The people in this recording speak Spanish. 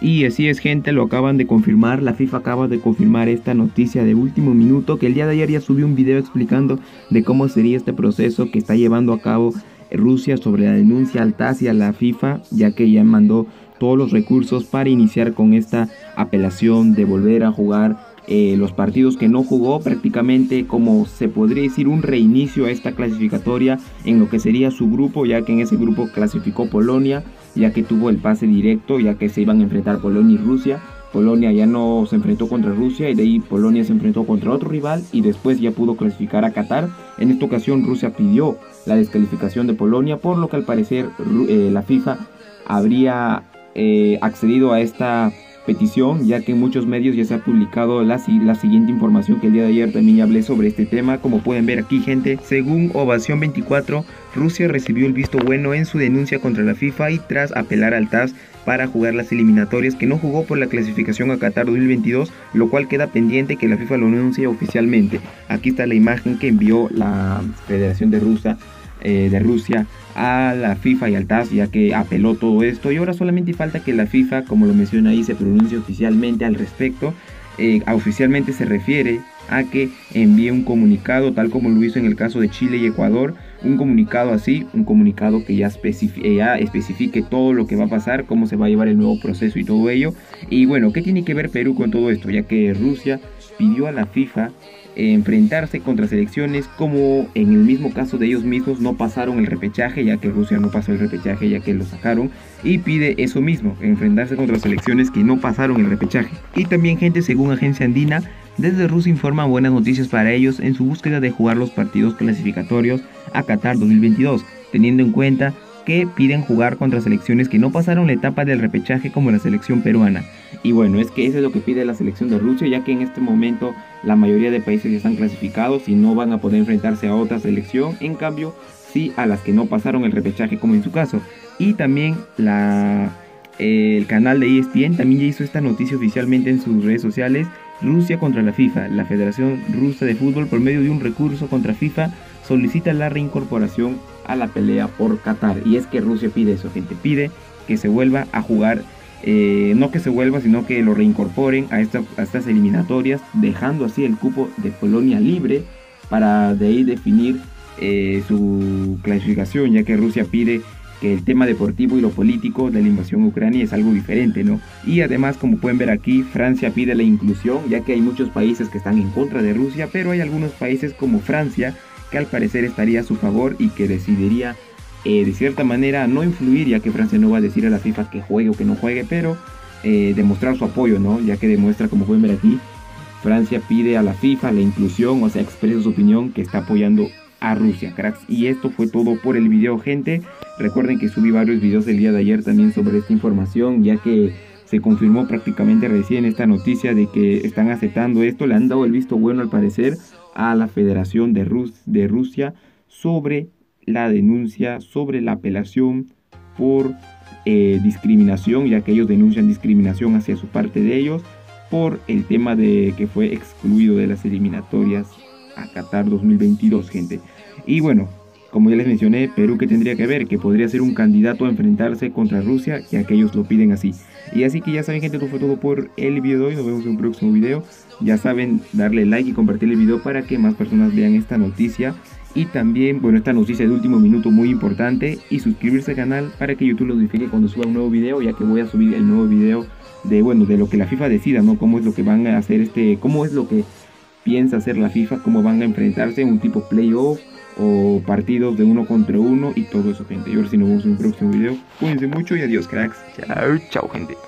Y así es gente, lo acaban de confirmar, la FIFA acaba de confirmar esta noticia de último minuto que el día de ayer ya subió un video explicando de cómo sería este proceso que está llevando a cabo Rusia sobre la denuncia al TAS y a la FIFA, ya que ya mandó todos los recursos para iniciar con esta apelación de volver a jugar eh, los partidos que no jugó prácticamente como se podría decir un reinicio a esta clasificatoria en lo que sería su grupo ya que en ese grupo clasificó Polonia ya que tuvo el pase directo ya que se iban a enfrentar Polonia y Rusia Polonia ya no se enfrentó contra Rusia y de ahí Polonia se enfrentó contra otro rival y después ya pudo clasificar a Qatar. En esta ocasión Rusia pidió la descalificación de Polonia por lo que al parecer eh, la FIFA habría eh, accedido a esta petición, ya que en muchos medios ya se ha publicado la, la siguiente información que el día de ayer también hablé sobre este tema. Como pueden ver aquí, gente, según Ovación 24, Rusia recibió el visto bueno en su denuncia contra la FIFA y tras apelar al TAS para jugar las eliminatorias que no jugó por la clasificación a Qatar 2022, lo cual queda pendiente que la FIFA lo anuncie oficialmente. Aquí está la imagen que envió la Federación de Rusia eh, de Rusia a la FIFA y al TAS ya que apeló todo esto. Y ahora solamente falta que la FIFA como lo menciona ahí se pronuncie oficialmente al respecto. Eh, oficialmente se refiere a que envíe un comunicado tal como lo hizo en el caso de Chile y Ecuador un comunicado así, un comunicado que ya, especifique, ya especifique todo lo que va a pasar, cómo se va a llevar el nuevo proceso y todo ello. Y bueno, ¿qué tiene que ver Perú con todo esto? Ya que Rusia pidió a la FIFA enfrentarse contra selecciones como en el mismo caso de ellos mismos no pasaron el repechaje ya que Rusia no pasó el repechaje ya que lo sacaron y pide eso mismo, enfrentarse contra selecciones que no pasaron el repechaje. Y también gente según agencia andina, desde Rusia informa buenas noticias para ellos en su búsqueda de jugar los partidos clasificatorios a Qatar 2022, teniendo en cuenta que piden jugar contra selecciones que no pasaron la etapa del repechaje como la selección peruana. Y bueno, es que eso es lo que pide la selección de Rusia, ya que en este momento la mayoría de países ya están clasificados y no van a poder enfrentarse a otra selección, en cambio sí a las que no pasaron el repechaje como en su caso. Y también la, el canal de ESPN también ya hizo esta noticia oficialmente en sus redes sociales. Rusia contra la FIFA. La Federación Rusa de Fútbol por medio de un recurso contra FIFA solicita la reincorporación a la pelea por Qatar. Y es que Rusia pide eso, gente. Pide que se vuelva a jugar, eh, no que se vuelva, sino que lo reincorporen a, estas eliminatorias, dejando así el cupo de Polonia libre para de ahí definir eh, su clasificación, ya que Rusia pide que el tema deportivo y lo político de la invasión ucrania es algo diferente, ¿no? Y además, como pueden ver aquí, Francia pide la inclusión, ya que hay muchos países que están en contra de Rusia, pero hay algunos países como Francia que al parecer estaría a su favor y que decidiría eh, de cierta manera no influir, ya que Francia no va a decir a la FIFA que juegue o que no juegue, pero eh, demostrar su apoyo, ¿no? Ya que demuestra, como pueden ver aquí, Francia pide a la FIFA la inclusión, o sea, expresa su opinión que está apoyando a Rusia, cracks. Y esto fue todo por el video, gente. Recuerden que subí varios videos el día de ayer también sobre esta información, ya que se confirmó prácticamente recién esta noticia de que están aceptando esto, le han dado el visto bueno al parecer a la Federación de, de Rusia sobre la denuncia, sobre la apelación por eh, discriminación, ya que ellos denuncian discriminación hacia su parte de ellos por el tema de que fue excluido de las eliminatorias a Qatar 2022, gente. Y bueno, como ya les mencioné, Perú que tendría que ver, que podría ser un candidato a enfrentarse contra Rusia, que ellos lo piden así. Y así que ya saben gente, esto fue todo por el video de hoy, nos vemos en un próximo video. Ya saben, darle like y compartir el video para que más personas vean esta noticia. Y también, bueno, esta noticia de último minuto muy importante. Y suscribirse al canal para que YouTube los notifique cuando suba un nuevo video, ya que voy a subir el nuevo video de, bueno, de lo que la FIFA decida, ¿no? Cómo es lo que van a hacer este, cómo es lo que piensa hacer la FIFA, cómo van a enfrentarse en un tipo playoff o partidos de uno contra uno y todo eso, gente. Y ahora si nos vemos en un próximo video. Cuídense mucho y adiós, cracks. Chao, chao, gente.